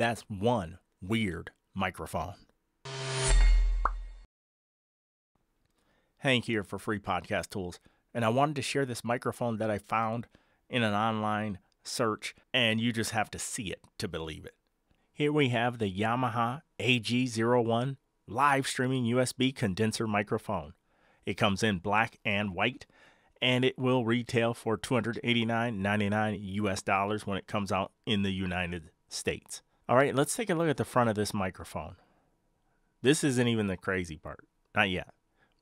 That's one weird microphone. Hank here for Free Podcast Tools, and I wanted to share this microphone that I found in an online search, and you just have to see it to believe it. Here we have the Yamaha AG01 live streaming USB condenser microphone. It comes in black and white, and it will retail for $289.99 US dollars when it comes out in the United States. All right, let's take a look at the front of this microphone. This isn't even the crazy part. Not yet.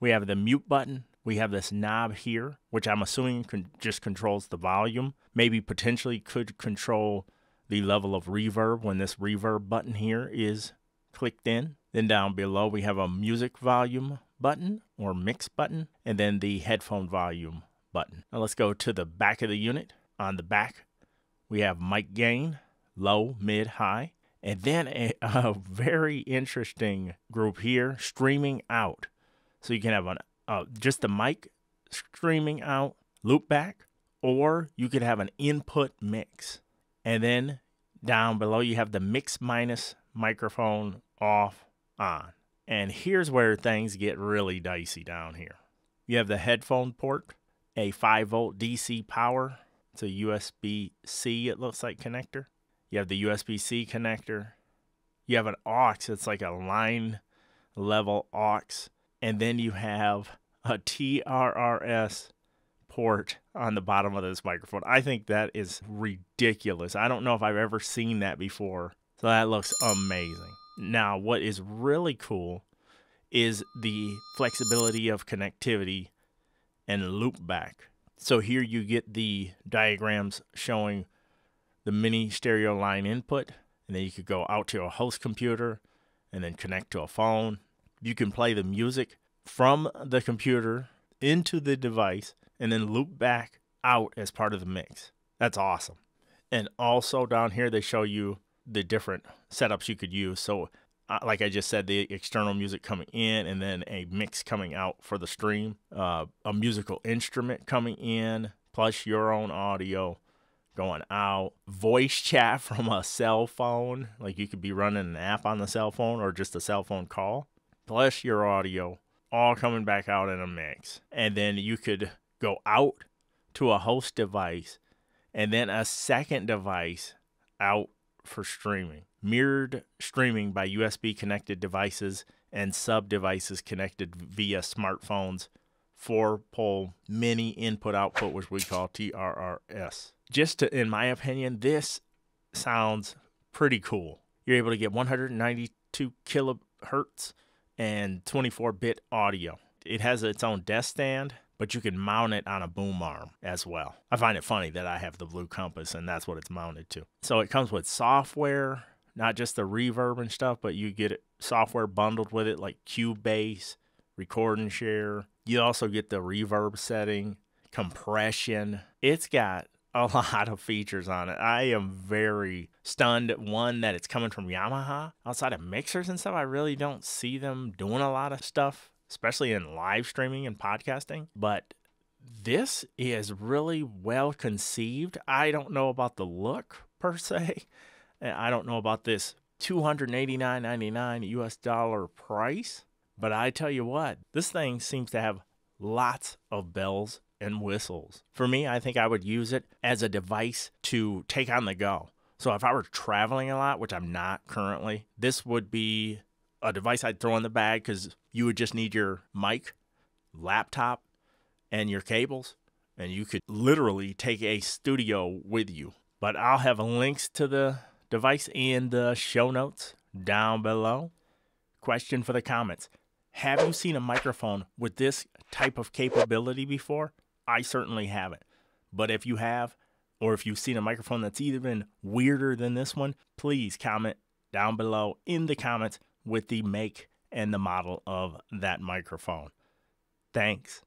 We have the mute button. We have this knob here, which I'm assuming just controls the volume. Maybe potentially could control the level of reverb when this reverb button here is clicked in. Then down below, we have a music volume button or mix button, and then the headphone volume button. Now let's go to the back of the unit. On the back, we have mic gain, low, mid, high, and then a, a very interesting group here, streaming out. So you can have an uh, just the mic streaming out, loop back, or you could have an input mix. And then down below, you have the mix minus microphone off on. And here's where things get really dicey down here. You have the headphone port, a 5 volt DC power. It's a USB C, it looks like, connector. You have the USB C connector. You have an aux, it's like a line level aux and then you have a TRRS port on the bottom of this microphone. I think that is ridiculous. I don't know if I've ever seen that before. So that looks amazing. Now, what is really cool is the flexibility of connectivity and loopback. So here you get the diagrams showing the mini stereo line input, and then you could go out to a host computer and then connect to a phone you can play the music from the computer into the device and then loop back out as part of the mix. That's awesome. And also down here, they show you the different setups you could use. So, uh, like I just said, the external music coming in and then a mix coming out for the stream, uh, a musical instrument coming in, plus your own audio going out, voice chat from a cell phone. Like you could be running an app on the cell phone or just a cell phone call plus your audio all coming back out in a mix. And then you could go out to a host device and then a second device out for streaming. Mirrored streaming by USB connected devices and sub devices connected via smartphones. Four pole mini input output, which we call TRRS. Just to, in my opinion, this sounds pretty cool. You're able to get 192 kilohertz and 24 bit audio. It has its own desk stand, but you can mount it on a boom arm as well. I find it funny that I have the Blue Compass and that's what it's mounted to. So it comes with software, not just the reverb and stuff, but you get software bundled with it like Cubase, Record and Share. You also get the reverb setting, compression. It's got a lot of features on it. I am very stunned. At one, that it's coming from Yamaha. Outside of mixers and stuff, I really don't see them doing a lot of stuff, especially in live streaming and podcasting. But this is really well conceived. I don't know about the look per se. I don't know about this $289.99 US dollar price. But I tell you what, this thing seems to have lots of bells and whistles. For me, I think I would use it as a device to take on the go. So if I were traveling a lot, which I'm not currently, this would be a device I'd throw in the bag because you would just need your mic, laptop, and your cables, and you could literally take a studio with you. But I'll have links to the device in the show notes down below. Question for the comments Have you seen a microphone with this type of capability before? I certainly haven't. But if you have, or if you've seen a microphone that's even weirder than this one, please comment down below in the comments with the make and the model of that microphone. Thanks.